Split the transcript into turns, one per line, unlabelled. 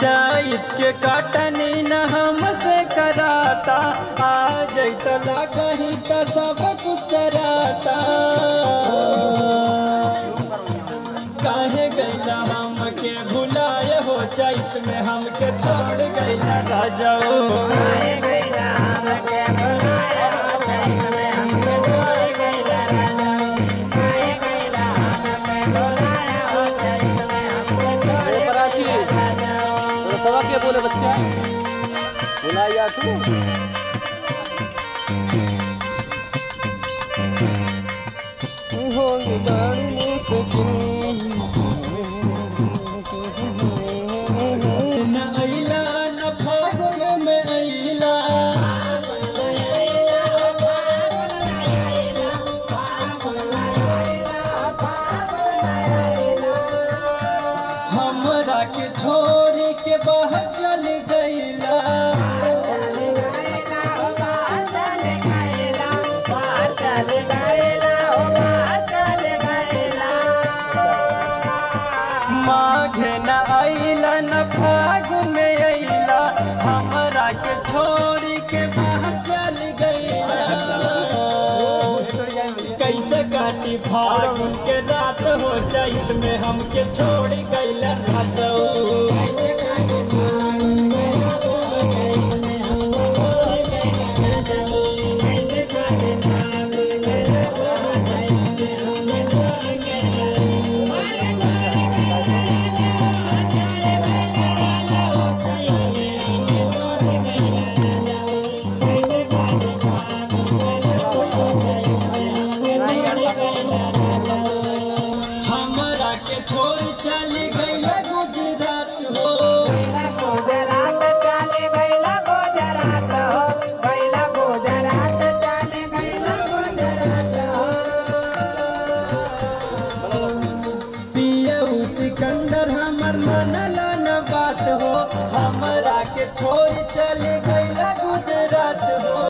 चैत के काटनी न हमसे कराता। आ जैतला कहीं तो सब कुछ कराता काहे गैला हमके भुलाए हो चैत में हमके छोड़ गैला राजाओ
सवा के बोले बच्चा? बुला या तू?
न अइला न फागुन में अइला हमरा के छोड़ न में अला हमारा के छोड़ के चल गई कैसे काटी फागुन के रात हो जाए में हमके छोड़